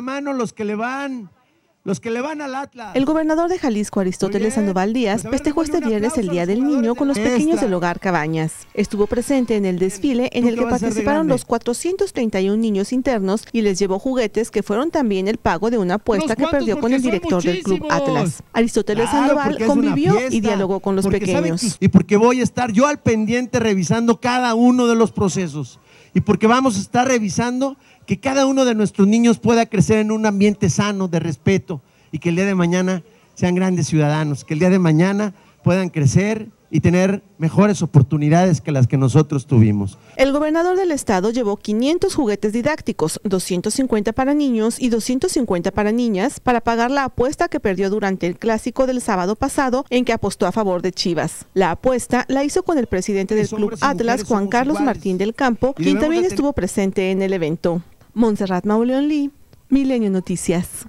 la mano los que le van los que le van al Atlas. El gobernador de Jalisco, Aristóteles Sandoval Díaz, pues festejó este viernes el Día del Niño con los pequeños del hogar Cabañas. Estuvo presente en el desfile en el que participaron los 431 niños internos y les llevó juguetes que fueron también el pago de una apuesta que perdió con el director del club Atlas. Aristóteles Sandoval convivió y dialogó con los pequeños. Y porque voy a estar yo al pendiente revisando cada uno de los procesos y porque vamos a estar revisando que cada uno de nuestros niños pueda crecer en un ambiente sano, de respeto, y que el día de mañana sean grandes ciudadanos, que el día de mañana puedan crecer y tener mejores oportunidades que las que nosotros tuvimos. El gobernador del estado llevó 500 juguetes didácticos, 250 para niños y 250 para niñas, para pagar la apuesta que perdió durante el clásico del sábado pasado en que apostó a favor de Chivas. La apuesta la hizo con el presidente del club Atlas, Juan Carlos Martín del Campo, quien también estuvo presente en el evento. Montserrat Mauleón Lee, Milenio Noticias.